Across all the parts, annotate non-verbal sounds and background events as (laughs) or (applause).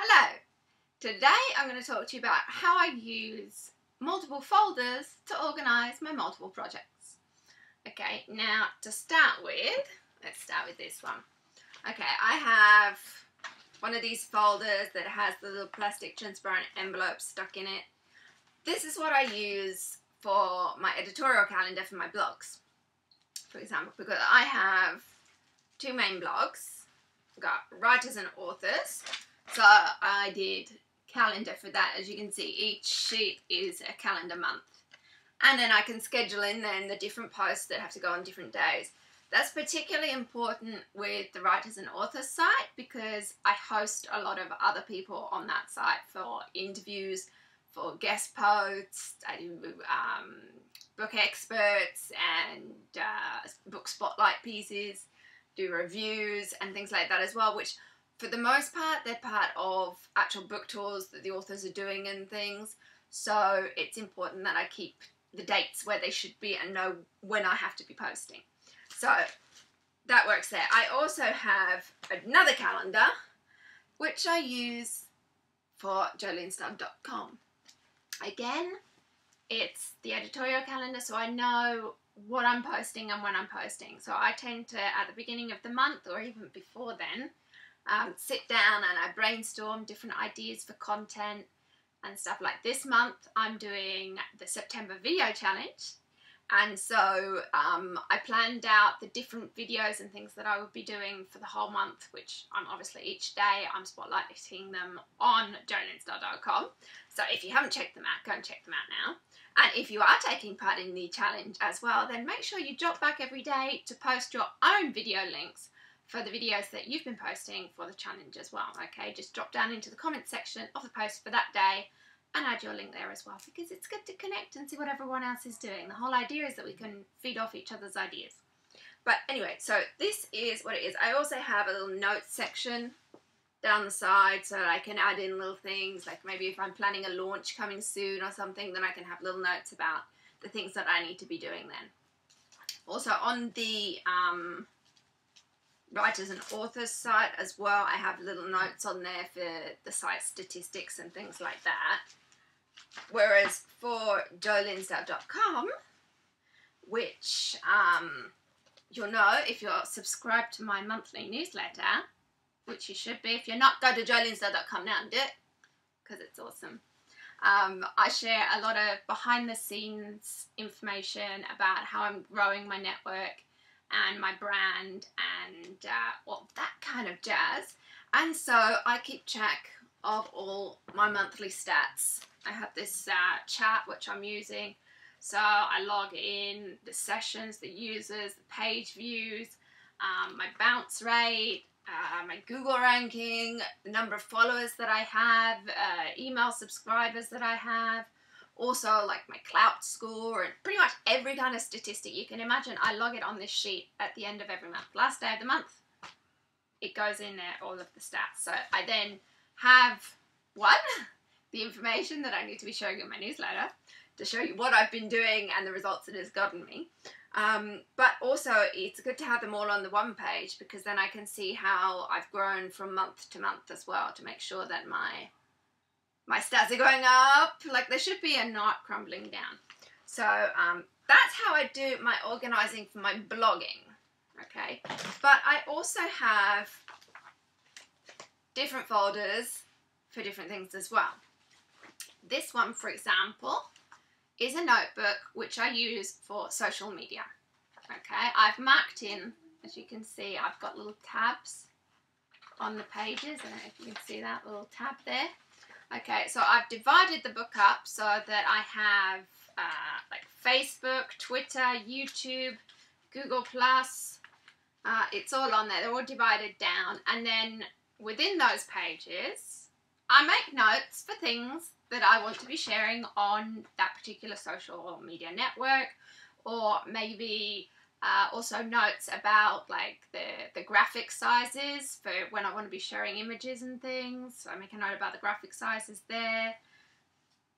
Hello! Today I'm going to talk to you about how I use multiple folders to organise my multiple projects. Okay, now to start with, let's start with this one. Okay, I have one of these folders that has the little plastic transparent envelope stuck in it. This is what I use for my editorial calendar for my blogs, for example, because I have two main blogs. I've got writers and authors, so I did calendar for that. As you can see, each sheet is a calendar month. And then I can schedule in then the different posts that have to go on different days. That's particularly important with the writers and authors site because I host a lot of other people on that site for interviews, for guest posts, I do um, book experts and uh, book spotlight pieces, do reviews and things like that as well, which for the most part, they're part of actual book tours that the authors are doing and things. So it's important that I keep the dates where they should be and know when I have to be posting. So that works there. I also have another calendar which I use for jolinsdell.com. Again, it's the editorial calendar so I know what I'm posting and when I'm posting. So I tend to, at the beginning of the month or even before then, um, sit down and I brainstorm different ideas for content and stuff like this month I'm doing the September video challenge. And so um, I planned out the different videos and things that I would be doing for the whole month which I'm obviously each day I'm spotlighting them on jolinsdell.com so if you haven't checked them out go and check them out now. And if you are taking part in the challenge as well then make sure you drop back every day to post your own video links for the videos that you've been posting for the challenge as well. Okay, just drop down into the comment section of the post for that day and add your link there as well because it's good to connect and see what everyone else is doing. The whole idea is that we can feed off each other's ideas. But anyway, so this is what it is. I also have a little notes section down the side so I can add in little things like maybe if I'm planning a launch coming soon or something then I can have little notes about the things that I need to be doing then. Also on the um, writers and authors site as well. I have little notes on there for the site statistics and things like that. Whereas for jolinsdell.com, which um, you'll know if you're subscribed to my monthly newsletter, which you should be. If you're not, go to jolinsdell.com now and do it because it's awesome. Um, I share a lot of behind the scenes information about how I'm growing my network and my brand and uh, that kind of jazz. And so I keep track of all my monthly stats. I have this uh, which I'm using. So I log in the sessions, the users, the page views, um, my bounce rate, uh, my Google ranking, the number of followers that I have, uh, email subscribers that I have, also like my Klout score and pretty much every kind of statistic you can imagine. I log it on this sheet at the end of every month. Last day of the month, it goes in there, all of the stats. So I then have one, (laughs) the information that I need to be showing in my newsletter to show you what I've been doing and the results it has gotten me. Um, but also, it's good to have them all on the one page because then I can see how I've grown from month to month as well to make sure that my my stats are going up like they should be and not crumbling down. So um, that's how I do my organizing for my blogging. Okay, but I also have different folders for different things as well. This one, for example, is a notebook which I use for social media. Okay, I've marked in, as you can see, I've got little tabs on the pages. I don't know if you can see that little tab there. Okay, so I've divided the book up so that I have uh, like Facebook, Twitter, YouTube, Google Plus. Uh, it's all on there. They're all divided down, and then within those pages, I make notes for things that I want to be sharing on that particular social media network, or maybe uh, also notes about like the, the graphic sizes for when I want to be sharing images and things. So I make a note about the graphic sizes there,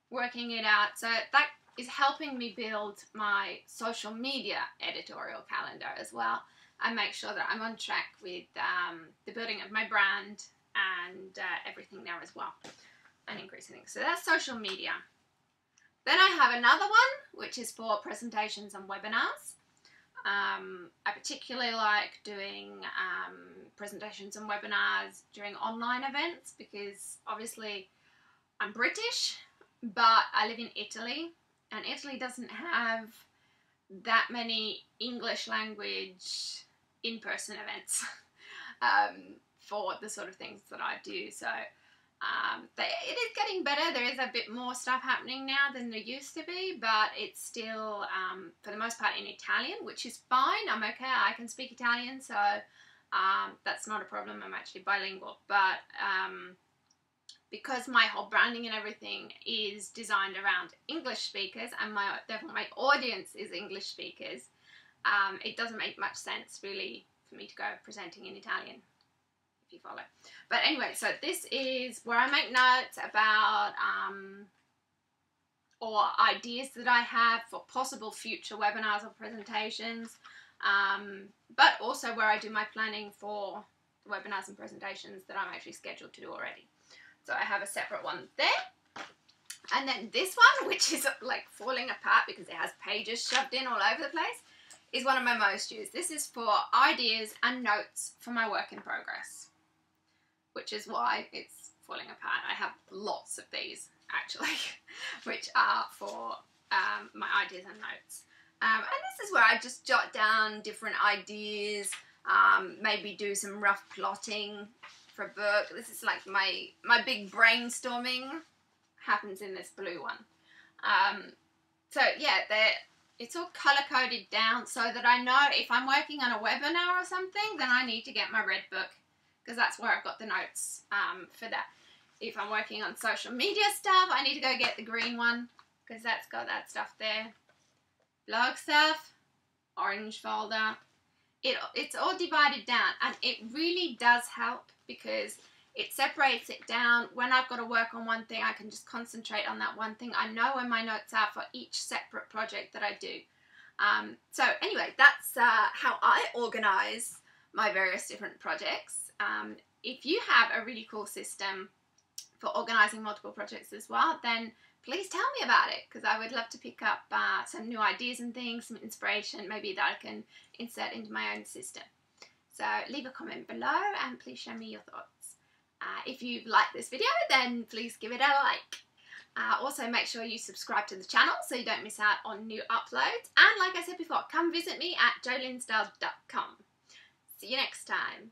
working it out. So that is helping me build my social media editorial calendar as well and make sure that I'm on track with um, the building of my brand and uh, everything there as well, and increasing things. So that's social media. Then I have another one, which is for presentations and webinars. Um, I particularly like doing um, presentations and webinars during online events because obviously I'm British, but I live in Italy, and Italy doesn't have that many English language in person events (laughs) um, for the sort of things that I do. So um, it is getting better. There is a bit more stuff happening now than there used to be, but it's still, um, for the most part, in Italian, which is fine. I'm okay. I can speak Italian, so um, that's not a problem. I'm actually bilingual. But um, because my whole branding and everything is designed around English speakers, and my therefore my audience is English speakers, um, it doesn't make much sense really for me to go presenting in Italian you follow. But anyway, so this is where I make notes about um, or ideas that I have for possible future webinars or presentations, um, but also where I do my planning for the webinars and presentations that I'm actually scheduled to do already. So I have a separate one there. And then this one, which is like falling apart because it has pages shoved in all over the place, is one of my most used. This is for ideas and notes for my work in progress which is why it's falling apart. I have lots of these actually, (laughs) which are for um, my ideas and notes. Um, and this is where I just jot down different ideas, um, maybe do some rough plotting for a book. This is like my, my big brainstorming happens in this blue one. Um, so yeah, it's all color coded down so that I know if I'm working on a webinar or something, then I need to get my red book because that's where I've got the notes um, for that. If I'm working on social media stuff, I need to go get the green one because that's got that stuff there. Blog stuff, orange folder. It, it's all divided down and it really does help because it separates it down. When I've got to work on one thing, I can just concentrate on that one thing. I know where my notes are for each separate project that I do. Um, so anyway, that's uh, how I organize my various different projects um, if you have a really cool system for organizing multiple projects as well, then please tell me about it because I would love to pick up uh, some new ideas and things, some inspiration maybe that I can insert into my own system. So leave a comment below and please show me your thoughts. Uh, if you've liked this video, then please give it a like. Uh, also, make sure you subscribe to the channel so you don't miss out on new uploads. And like I said before, come visit me at jolinsdell.com. See you next time.